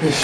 Ish.